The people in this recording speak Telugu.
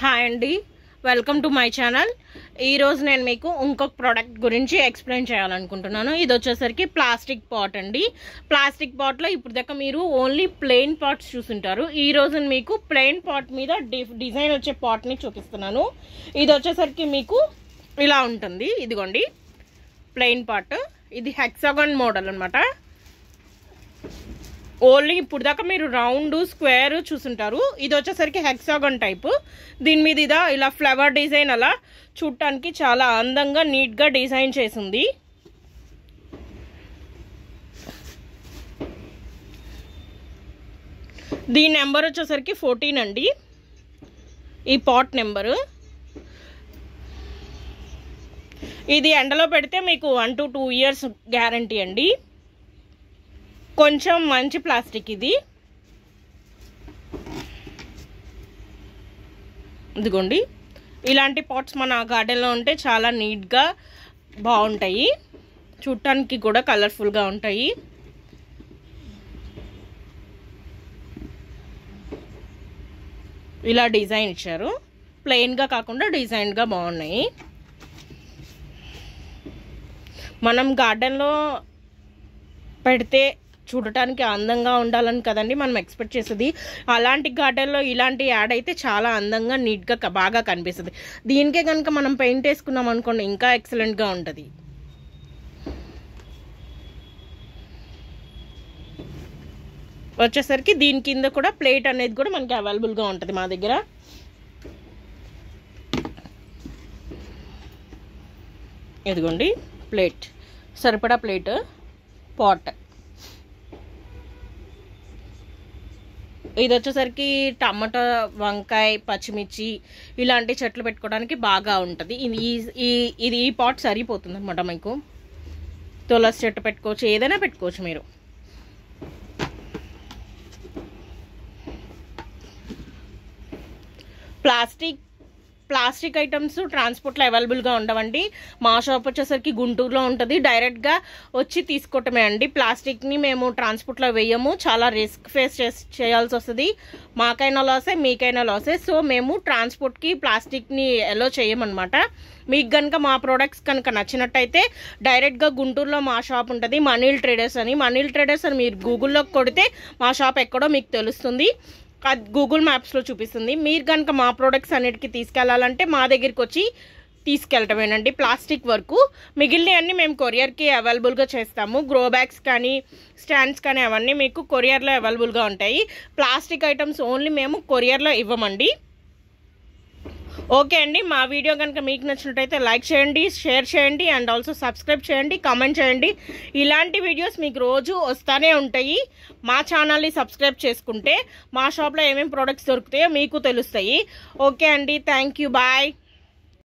హాయ్ అండి. వెల్కమ్ టు మై ఛానల్ ఈరోజు నేను మీకు ఇంకొక ప్రోడక్ట్ గురించి ఎక్స్ప్లెయిన్ చేయాలనుకుంటున్నాను. ఇది వచ్చేసరికి ప్లాస్టిక్ పాట్ అండి. ప్లాస్టిక్ పాట్లో ఇప్పుడు దాకా మీరు ఓన్లీ ప్లెయిన్ పాట్స్ చూసుంటారు. ఈ రోజు మీకు ప్లెయిన్ పాట్ మీద డిజైన్ వచ్చే పాట్ని చూపిస్తున్నాను. ఇది వచ్చేసరికి మీకు ఇలా ఉంటుంది. ఇదిగోండి. ప్లెయిన్ పాట్ ఇది హెక్సాగాన్ మోడల్ అనమాట ఓన్లీ ఇప్పుడు దాకా మీరు రౌండ్ స్క్వేర్ చూసుంటారు. ఇది వచ్చేసరికి హెక్సాగన్ టైప్. దీని మీద ఇదా ఇలా ఫ్లవర్ డిజైన్ అలా చూడటానికి చాలా అందంగా నీట్గా డిజైన్ చేసింది. దీని నెంబర్ వచ్చేసరికి ఫోర్టీన్ అండి. ఈ పాట్ నెంబరు. ఇది ఎండలో పెడితే మీకు one to two years guarantee అండి. కొంచెం మంచి ప్లాస్టిక్ ఇది. ఇదిగోండి. ఇలాంటి పాట్స్ మన గార్డెన్లో ఉంటే చాలా నీట్గా బాగుంటాయి. చూడటానికి కూడా కలర్ఫుల్గా ఉంటాయి. ఇలా డిజైన్ ఇచ్చారు. ప్లెయిన్గా కాకుండా డిజైన్గా బాగున్నాయి. మనం గార్డెన్లో పెడితే చూడటానికి అందంగా ఉండాలని కదండి మనం ఎక్స్పెక్ట్ చేసేది. అలాంటి గార్డెన్లో ఇలాంటి యాడ్ అయితే చాలా అందంగా నీట్గా బాగా కనిపిస్తుంది. దీనికే కనుక మనం పెయింట్ వేసుకున్నాం అనుకోండి ఇంకా ఎక్సలెంట్గా ఉంటుంది. వచ్చేసరికి దీని కింద కూడా ప్లేట్ అనేది కూడా మనకి అవైలబుల్గా ఉంటుంది మా దగ్గర. ఇదిగోండి ప్లేట్. సరిపడా ప్లేట్. పాట్. ఇది వచ్చేసరికి టమాటా వంకాయ పచ్చిమిర్చి ఇలాంటి చెట్లు పెట్టుకోవడానికి బాగా ఉంటుంది. ఇది ఈ- ఈ ఇది ఈ పాట్ సరిపోతుంది అనమాట మీకు. తులసి చెట్టు పెట్టుకోవచ్చు ఏదైనా పెట్టుకోవచ్చు మీరు. ప్లాస్టిక్ ప్లాస్టిక్ ఐటమ్స్ ట్రాన్స్పోర్ట్లో అవైలబుల్గా ఉండవండి. మా షాప్ వచ్చేసరికి గుంటూరులో ఉంటుంది. డైరెక్ట్గా వచ్చి తీసుకోవటమే అండి. ప్లాస్టిక్ని మేము ట్రాన్స్పోర్ట్లో వేయము. చాలా రిస్క్ ఫేస్ చేయాల్సి వస్తుంది. మాకైనా లాసే మీకైనా లాసే. సో మేము ట్రాన్స్పోర్ట్కి ప్లాస్టిక్ని ఎలో చేయమన్నమాట. మీకు కనుక మా ప్రోడక్ట్స్ కనుక నచ్చినట్టయితే డైరెక్ట్గా గుంటూరులో మా షాప్ ఉంటుంది. మనీల్ ట్రేడర్స్ అని. మనీల్ ట్రేడర్స్ అని మీరు గూగుల్లో కొడితే మా షాప్ ఎక్కడో మీకు తెలుస్తుంది. గూగుల్ మ్యాప్స్లో చూపిస్తుంది. మీరు కనుక మా ప్రోడక్ట్స్ అన్నిటికీ తీసుకెళ్ళాలంటే మా దగ్గరికి వచ్చి తీసుకెళ్ళటమేనండి ప్లాస్టిక్ వరకు. మిగిలినవన్నీ మేము కొరియర్కి అవైలబుల్గా చేస్తాము. గ్రో బ్యాగ్స్ కానీ స్టాండ్స్ కానీ అవన్నీ మీకు కొరియర్లో అవైలబుల్గా ఉంటాయి. ప్లాస్టిక్ ఐటమ్స్ ఓన్లీ మేము కొరియర్లో ఇవ్వమండి. ఓకే అండి మా వీడియో కనుక మీకు నచ్చినట్టయితే లైక్ చేయండి షేర్ చేయండి అండ్ ఆల్సో సబ్స్క్రైబ్ చేయండి కామెంట్ చేయండి. ఇలాంటి వీడియోస్ మీకు రోజు వస్తూనే ఉంటాయి. మా ఛానల్ని సబ్స్క్రైబ్ చేసుకుంటే మా షాప్లో ఏమేమి ప్రోడక్ట్స్ దొరుకుతాయో మీకు తెలుస్తాయి. ఓకే అండి థ్యాంక్ యూ బాయ్.